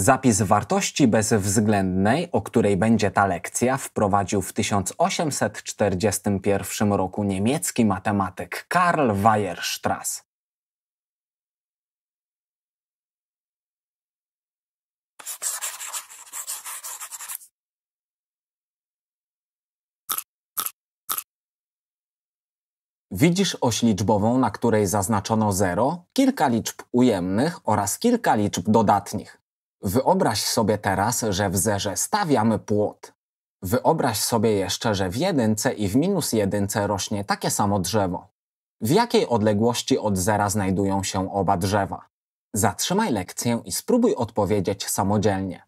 Zapis wartości bezwzględnej, o której będzie ta lekcja, wprowadził w 1841 roku niemiecki matematyk Karl Weierstrass. Widzisz oś liczbową, na której zaznaczono 0, kilka liczb ujemnych oraz kilka liczb dodatnich. Wyobraź sobie teraz, że w zerze stawiamy płot. Wyobraź sobie jeszcze, że w jedynce i w minus jedynce rośnie takie samo drzewo. W jakiej odległości od zera znajdują się oba drzewa? Zatrzymaj lekcję i spróbuj odpowiedzieć samodzielnie.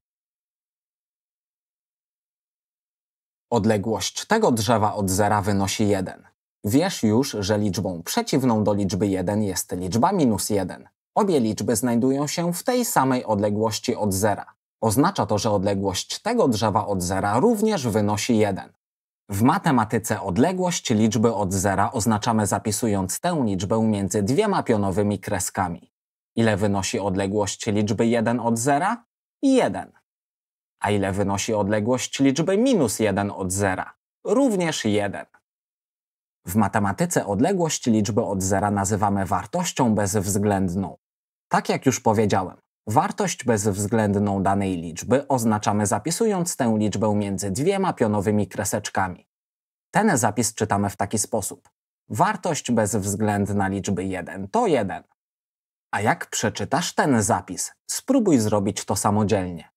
Odległość tego drzewa od zera wynosi 1. Wiesz już, że liczbą przeciwną do liczby 1 jest liczba minus 1. Obie liczby znajdują się w tej samej odległości od zera. Oznacza to, że odległość tego drzewa od zera również wynosi 1. W matematyce odległość liczby od zera oznaczamy zapisując tę liczbę między dwiema pionowymi kreskami. Ile wynosi odległość liczby 1 od zera? 1. A ile wynosi odległość liczby minus 1 od zera? Również 1. W matematyce odległość liczby od zera nazywamy wartością bezwzględną. Tak jak już powiedziałem, wartość bezwzględną danej liczby oznaczamy zapisując tę liczbę między dwiema pionowymi kreseczkami. Ten zapis czytamy w taki sposób. Wartość bezwzględna liczby 1 to 1. A jak przeczytasz ten zapis, spróbuj zrobić to samodzielnie.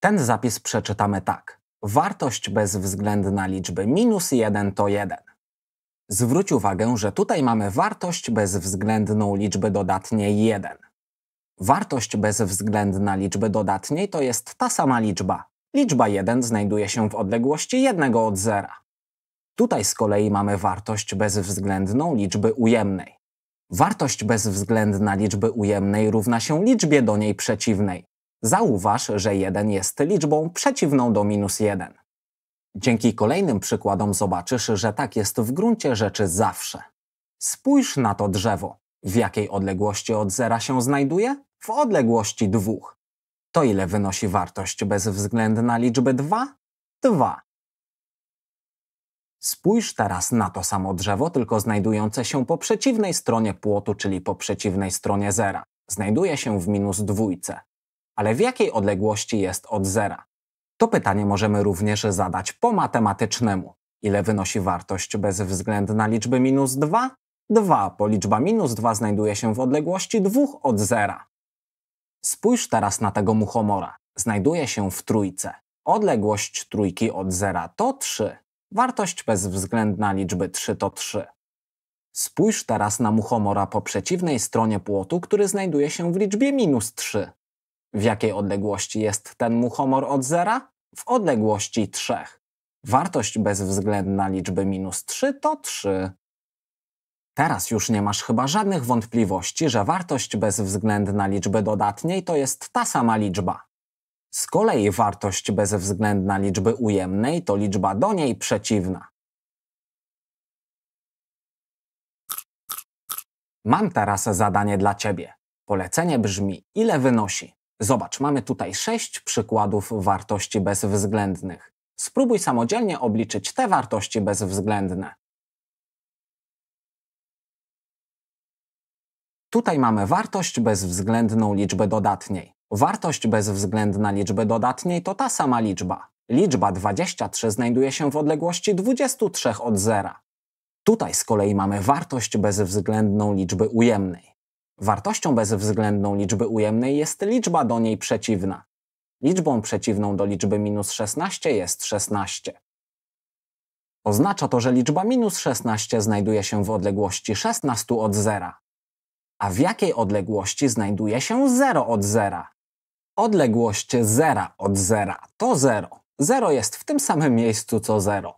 Ten zapis przeczytamy tak. Wartość bezwzględna liczby minus 1 to 1. Zwróć uwagę, że tutaj mamy wartość bezwzględną liczby dodatniej 1. Wartość bezwzględna liczby dodatniej to jest ta sama liczba. Liczba 1 znajduje się w odległości 1 od zera. Tutaj z kolei mamy wartość bezwzględną liczby ujemnej. Wartość bezwzględna liczby ujemnej równa się liczbie do niej przeciwnej. Zauważ, że 1 jest liczbą przeciwną do minus 1. Dzięki kolejnym przykładom zobaczysz, że tak jest w gruncie rzeczy zawsze. Spójrz na to drzewo. W jakiej odległości od zera się znajduje? W odległości 2. To ile wynosi wartość bezwzględna liczby 2? 2. Spójrz teraz na to samo drzewo, tylko znajdujące się po przeciwnej stronie płotu, czyli po przeciwnej stronie zera. Znajduje się w minus dwójce. Ale w jakiej odległości jest od zera? To pytanie możemy również zadać po matematycznemu. Ile wynosi wartość bezwzględna liczby minus 2? 2, bo liczba minus 2 znajduje się w odległości 2 od zera. Spójrz teraz na tego muchomora. Znajduje się w trójce. Odległość trójki od zera to 3. Wartość bezwzględna liczby 3 to 3. Spójrz teraz na muchomora po przeciwnej stronie płotu, który znajduje się w liczbie minus 3. W jakiej odległości jest ten muchomor od zera? W odległości 3. Wartość bezwzględna liczby minus 3 to 3. Teraz już nie masz chyba żadnych wątpliwości, że wartość bezwzględna liczby dodatniej to jest ta sama liczba. Z kolei wartość bezwzględna liczby ujemnej to liczba do niej przeciwna. Mam teraz zadanie dla Ciebie. Polecenie brzmi, ile wynosi? Zobacz, mamy tutaj sześć przykładów wartości bezwzględnych. Spróbuj samodzielnie obliczyć te wartości bezwzględne. Tutaj mamy wartość bezwzględną liczby dodatniej. Wartość bezwzględna liczby dodatniej to ta sama liczba. Liczba 23 znajduje się w odległości 23 od zera. Tutaj z kolei mamy wartość bezwzględną liczby ujemnej. Wartością bezwzględną liczby ujemnej jest liczba do niej przeciwna. Liczbą przeciwną do liczby minus 16 jest 16. Oznacza to, że liczba minus 16 znajduje się w odległości 16 od zera. A w jakiej odległości znajduje się 0 od zera? Odległość 0 od zera to 0. 0 jest w tym samym miejscu co 0.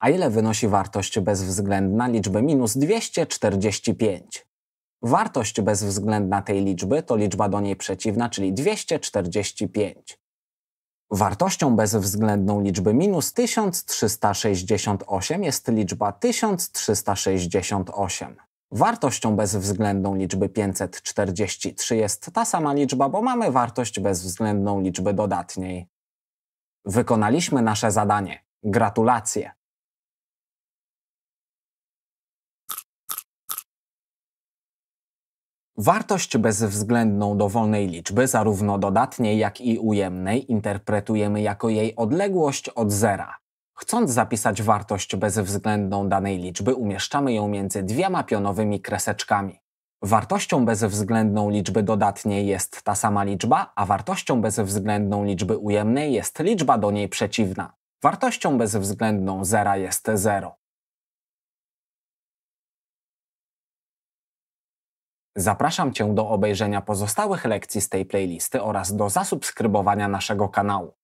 A ile wynosi wartość bezwzględna liczby minus 245? Wartość bezwzględna tej liczby to liczba do niej przeciwna, czyli 245. Wartością bezwzględną liczby minus 1368 jest liczba 1368. Wartością bezwzględną liczby 543 jest ta sama liczba, bo mamy wartość bezwzględną liczby dodatniej. Wykonaliśmy nasze zadanie. Gratulacje! Wartość bezwzględną dowolnej liczby, zarówno dodatniej, jak i ujemnej, interpretujemy jako jej odległość od zera. Chcąc zapisać wartość bezwzględną danej liczby, umieszczamy ją między dwiema pionowymi kreseczkami. Wartością bezwzględną liczby dodatniej jest ta sama liczba, a wartością bezwzględną liczby ujemnej jest liczba do niej przeciwna. Wartością bezwzględną zera jest 0. Zapraszam Cię do obejrzenia pozostałych lekcji z tej playlisty oraz do zasubskrybowania naszego kanału.